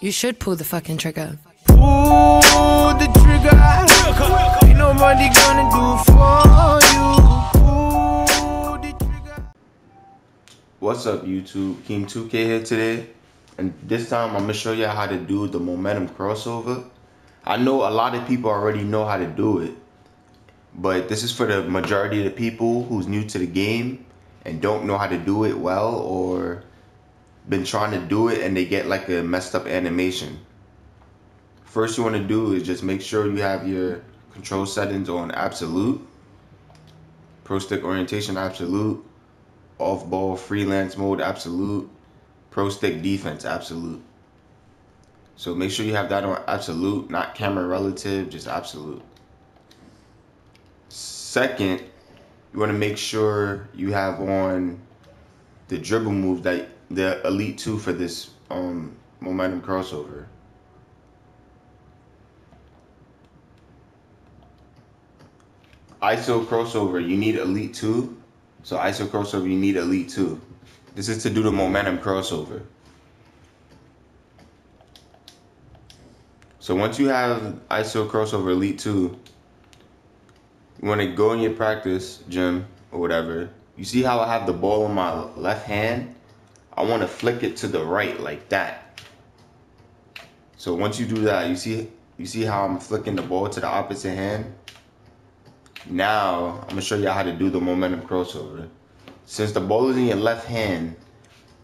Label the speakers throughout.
Speaker 1: You should pull the fucking trigger.
Speaker 2: Pull the trigger. Ain't nobody gonna do for you. Pull the trigger.
Speaker 3: What's up YouTube? Keem 2K here today. And this time I'm gonna show you how to do the momentum crossover. I know a lot of people already know how to do it. But this is for the majority of the people who's new to the game and don't know how to do it well or been trying to do it and they get like a messed up animation. First you want to do is just make sure you have your control settings on absolute, pro stick orientation absolute, off ball freelance mode absolute, pro stick defense absolute. So make sure you have that on absolute, not camera relative, just absolute. Second, you want to make sure you have on the dribble move that the elite two for this um, momentum crossover. ISO crossover, you need elite two. So ISO crossover, you need elite two. This is to do the momentum crossover. So once you have ISO crossover elite two, you want to go in your practice gym or whatever. You see how I have the ball in my left hand? I want to flick it to the right like that. So once you do that, you see you see how I'm flicking the ball to the opposite hand? Now, I'm gonna show you how to do the momentum crossover. Since the ball is in your left hand,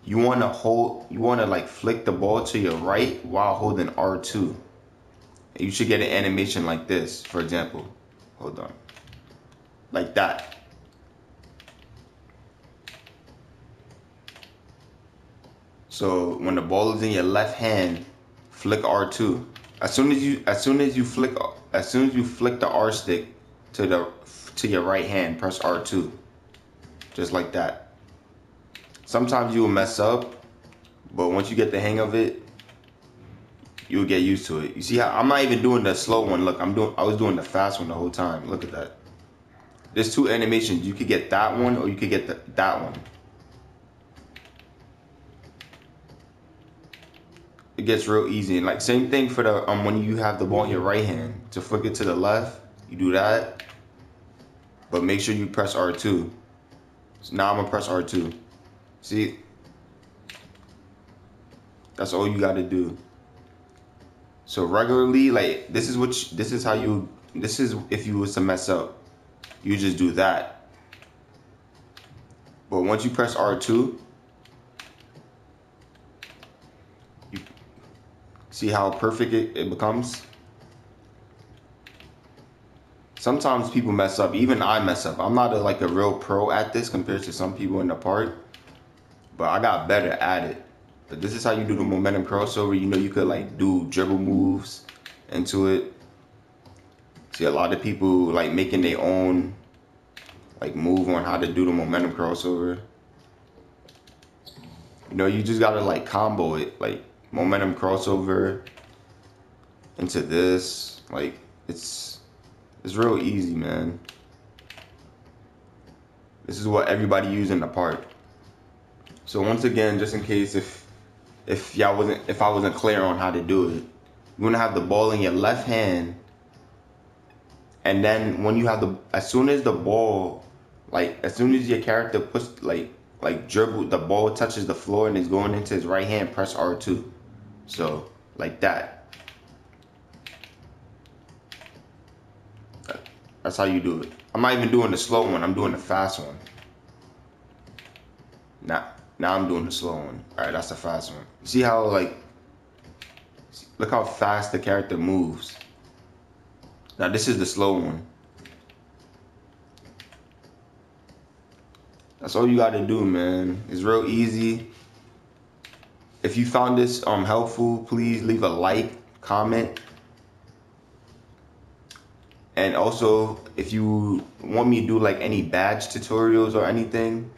Speaker 3: you wanna hold, you wanna like flick the ball to your right while holding R2. You should get an animation like this, for example. Hold on. Like that. So when the ball is in your left hand, flick R2. As soon as you as soon as you flick as soon as you flick the R stick to the to your right hand, press R2. Just like that. Sometimes you will mess up, but once you get the hang of it, you'll get used to it. You see how I'm not even doing the slow one. Look, I'm doing I was doing the fast one the whole time. Look at that. There's two animations. You could get that one or you could get the, that one. It gets real easy. And like same thing for the um when you have the ball in your right hand to flick it to the left, you do that. But make sure you press R2. So now I'm gonna press R2. See? That's all you gotta do. So regularly, like this is what you, this is how you this is if you was to mess up, you just do that. But once you press R2, you see how perfect it, it becomes. Sometimes people mess up. Even I mess up. I'm not a, like a real pro at this compared to some people in the park, but I got better at it. But this is how you do the momentum crossover. You know, you could like do dribble moves into it. See, a lot of people like making their own like move on how to do the momentum crossover. You know, you just gotta like combo it, like momentum crossover into this. Like it's it's real easy, man. This is what everybody use in the park. So once again, just in case if if y'all wasn't if I wasn't clear on how to do it, you're gonna have the ball in your left hand, and then when you have the as soon as the ball, like as soon as your character puts like like dribble the ball touches the floor and is going into his right hand, press R two. So like that. That's how you do it. I'm not even doing the slow one. I'm doing the fast one. Now, now I'm doing the slow one. All right, that's the fast one. See how like, look how fast the character moves. Now this is the slow one. That's all you gotta do, man. It's real easy. If you found this um helpful, please leave a like, comment, and also, if you want me to do like any badge tutorials or anything,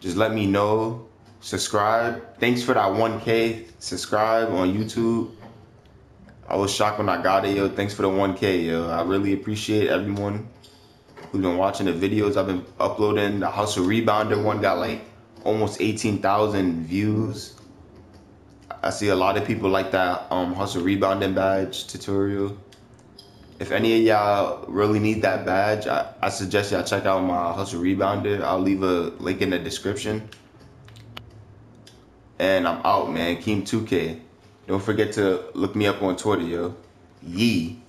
Speaker 3: just let me know. Subscribe. Thanks for that 1K. Subscribe on YouTube. I was shocked when I got it, yo. Thanks for the 1K, yo. I really appreciate everyone who's been watching the videos I've been uploading. The Hustle Rebounder one got like almost 18,000 views. I see a lot of people like that um hustle rebounding badge tutorial. If any of y'all really need that badge, I, I suggest y'all check out my hustle rebounder. I'll leave a link in the description. And I'm out, man. Keem 2K. Don't forget to look me up on Twitter, yo. Yee.